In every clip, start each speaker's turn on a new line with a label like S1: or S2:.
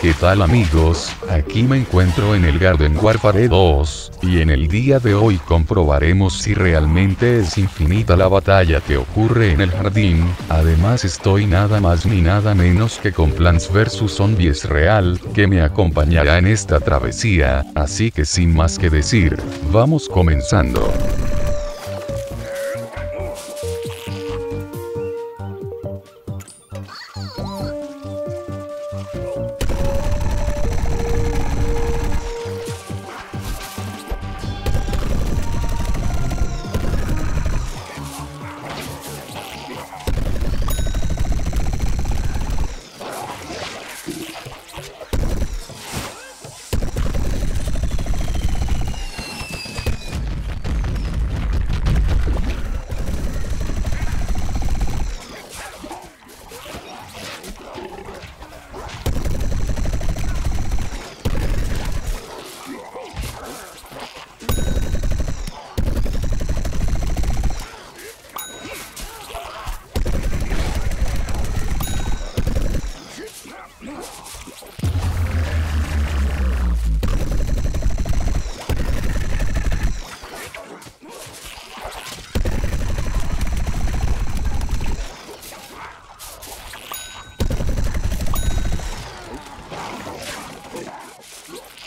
S1: ¿Qué tal amigos? Aquí me encuentro en el Garden Warfare 2, y en el día de hoy comprobaremos si realmente es infinita la batalla que ocurre en el jardín, además estoy nada más ni nada menos que con Plants vs Zombies Real, que me acompañará en esta travesía, así que sin más que decir, vamos comenzando.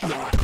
S1: Yeah.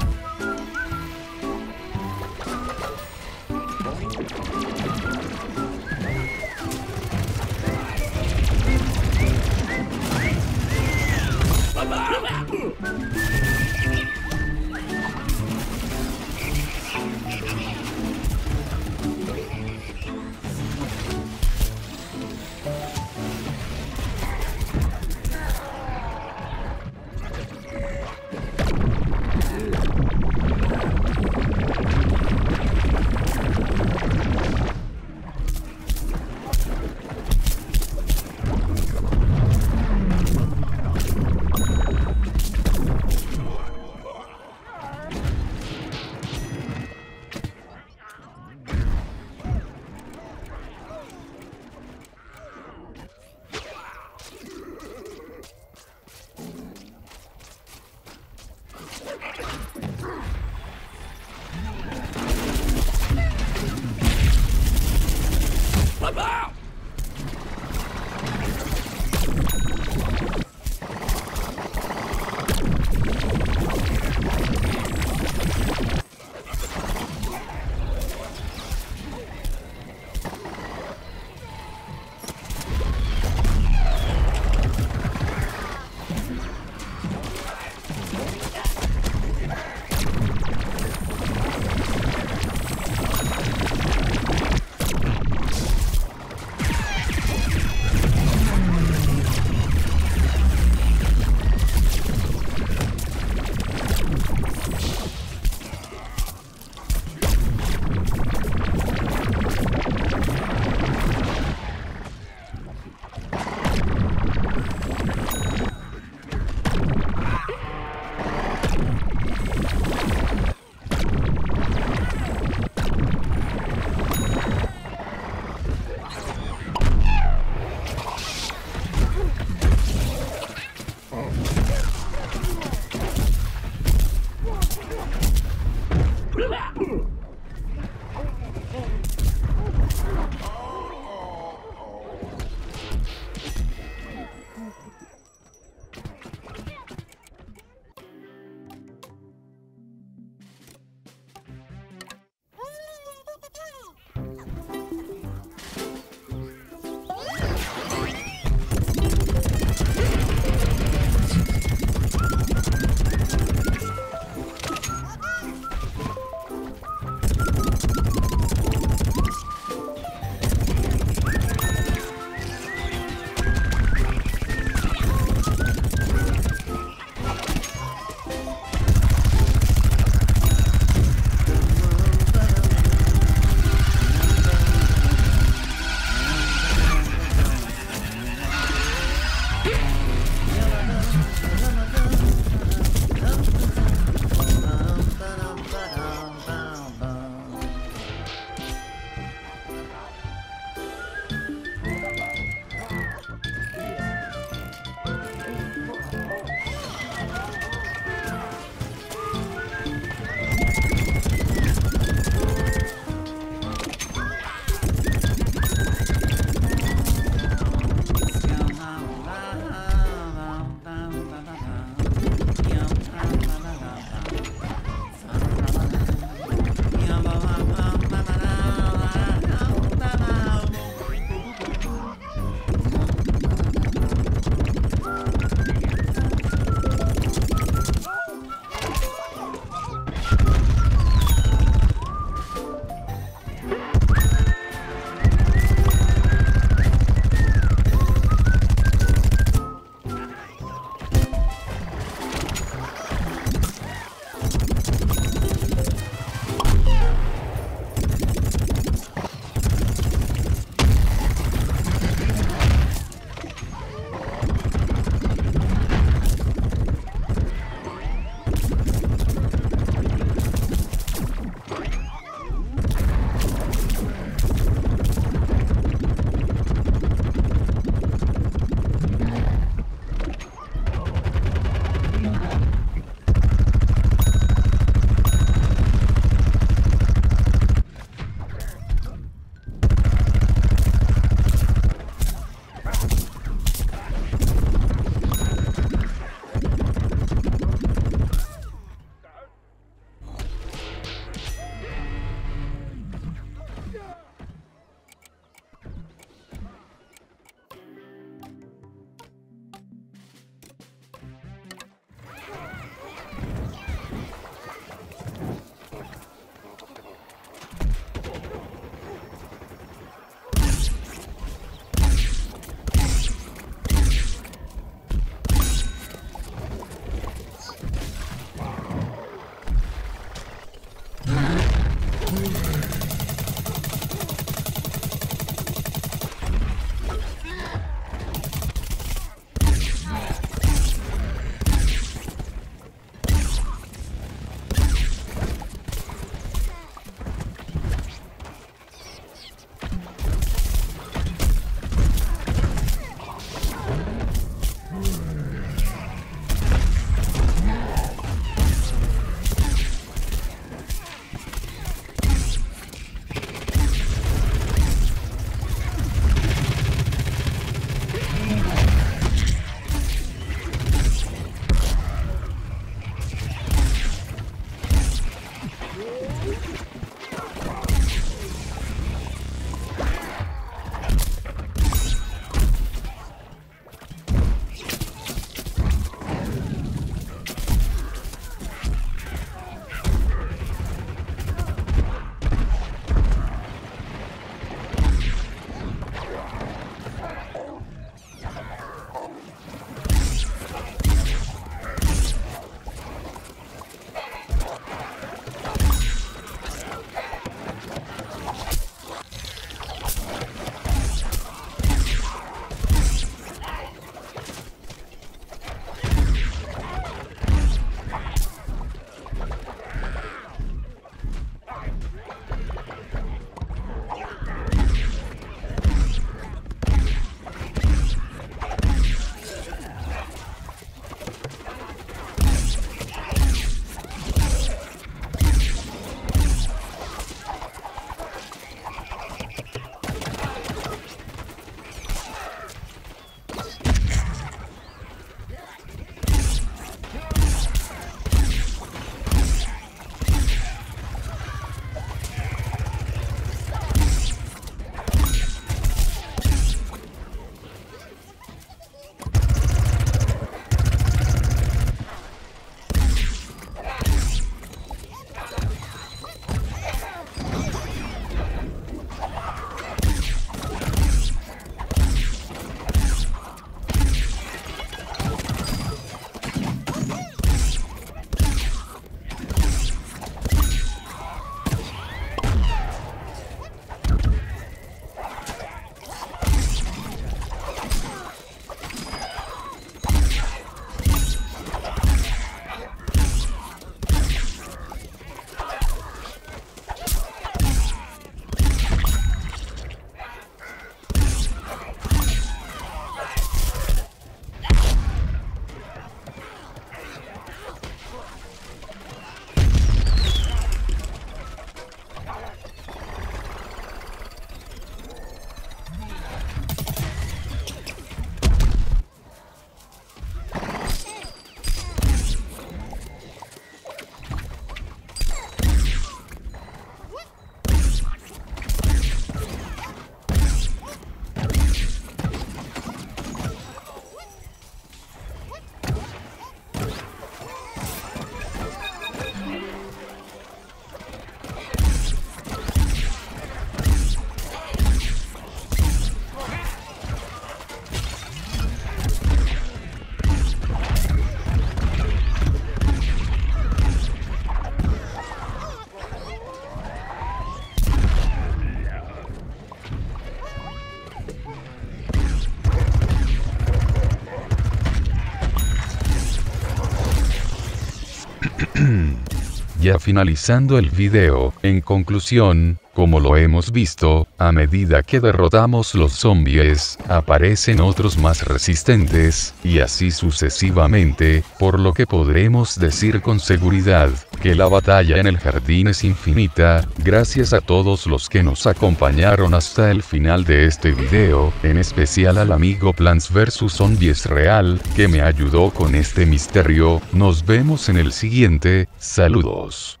S1: Ya finalizando el video, en conclusión, como lo hemos visto, a medida que derrotamos los zombies, aparecen otros más resistentes, y así sucesivamente, por lo que podremos decir con seguridad, que la batalla en el jardín es infinita, gracias a todos los que nos acompañaron hasta el final de este video, en especial al amigo Plants vs Zombies Real, que me ayudó con este misterio, nos vemos en el siguiente, saludos.